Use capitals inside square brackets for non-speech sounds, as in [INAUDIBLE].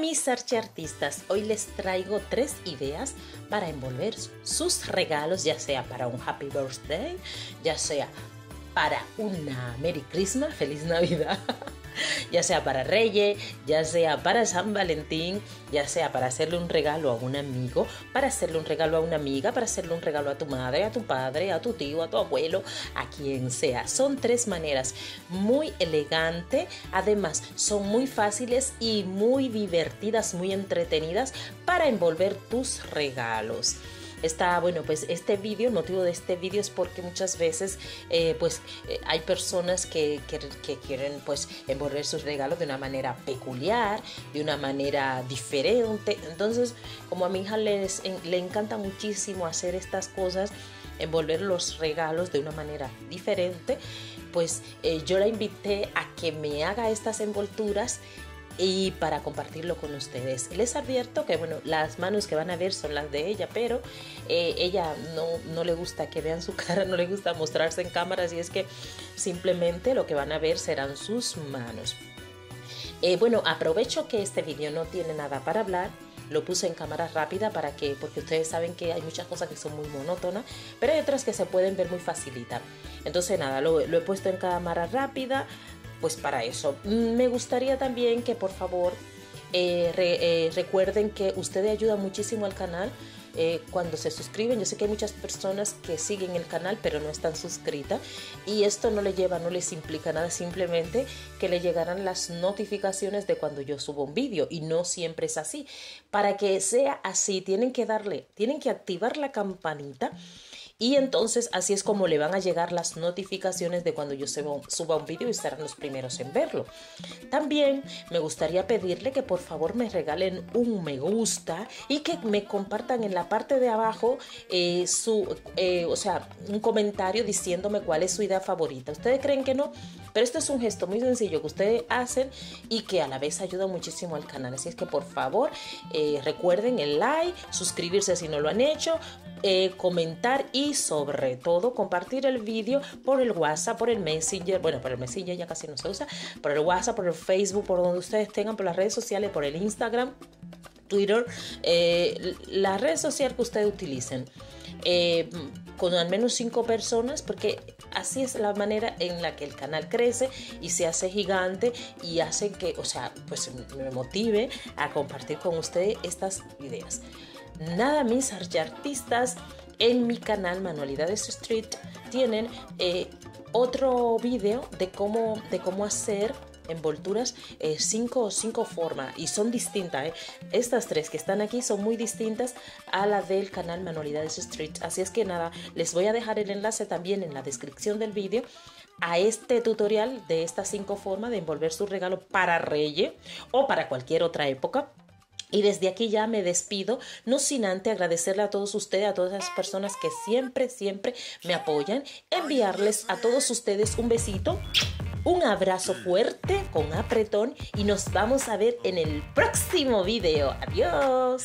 Mis artistas, hoy les traigo tres ideas para envolver sus regalos, ya sea para un Happy Birthday, ya sea para una Merry Christmas, Feliz Navidad, [LAUGHS] [LAUGHS] ya sea para Reyes, ya sea para San Valentín, ya sea para hacerle un regalo a un amigo, para hacerle un regalo a una amiga, para hacerle un regalo a tu madre, a tu padre, a tu tío, a tu abuelo, a quien sea. Son tres maneras muy elegantes, además son muy fáciles y muy divertidas, muy entretenidas para envolver tus regalos. Está, bueno, pues este vídeo, el motivo de este vídeo es porque muchas veces eh, pues eh, hay personas que, que, quieren pues envolver sus regalos de una manera peculiar, de una manera diferente. Entonces, como a mi hija le encanta muchísimo hacer estas cosas, envolver los regalos de una manera diferente, pues eh, yo la invité a que me haga estas envolturas y para compartirlo con ustedes. Les advierto que, bueno, las manos que van a ver son las de ella, pero eh, ella no, no, le gusta que vean su [LAUGHS] cara, no le gusta mostrarse en cámara, así es que simplemente lo que van a ver serán sus manos. Eh, bueno, aprovecho que este vídeo no tiene nada para hablar. Lo puse en cámara rápida para que, porque ustedes saben que hay muchas cosas que son muy monótonas, pero hay otras que se pueden ver muy facilita. Entonces nada, lo, lo he puesto en cámara rápida pues para eso. Me gustaría también que por favor eh, eh, recuerden que ustedes ayudan muchísimo al canal eh, cuando se suscriben. Yo sé que hay muchas personas que siguen el canal pero no están suscritas y esto no le lleva, no les implica nada, simplemente que le llegarán las notificaciones de cuando yo subo un vídeo y no siempre es así. Para que sea así tienen que darle, tienen que activar la campanita y entonces así es como le van a llegar las notificaciones de cuando yo suba un vídeo y serán los primeros en verlo. También me gustaría pedirle que por favor me regalen un me gusta y que me compartan en la parte de abajo eh, su, eh, o sea, un comentario diciéndome cuál es su idea favorita. ¿Ustedes creen que no? Pero esto es un gesto muy sencillo que ustedes hacen y que a la vez ayuda muchísimo al canal. Así es que por favor eh, recuerden el like, suscribirse si no lo han hecho, comentar y sobre todo compartir el vídeo por el WhatsApp, por el Messenger, bueno, por el Messenger ya casi no se usa, por el WhatsApp, por el Facebook, por donde ustedes tengan, por las redes sociales, por el Instagram. Twitter, eh, la red social que ustedes utilicen, eh, con al menos cinco personas, porque así es la manera en la que el canal crece y se hace gigante y hace que, o sea, pues me motive a compartir con ustedes estas ideas. Nada, mis artistas en mi canal Manualidades Street tienen eh, otro video de cómo, de cómo hacer envolturas eh, cinco, cinco formas y son distintas. Eh. Estas tres que están aquí son muy distintas a la del canal Manualidades Street. Así es que nada, les voy a dejar el enlace también en la descripción del vídeo a este tutorial de estas cinco formas de envolver su regalo para Reyes o para cualquier otra época. Y desde aquí ya me despido, no sin antes agradecerle a todos ustedes, a todas las personas que siempre, siempre me apoyan, enviarles a todos ustedes un besito, un abrazo fuerte con apretón y nos vamos a ver en el próximo video. Adiós.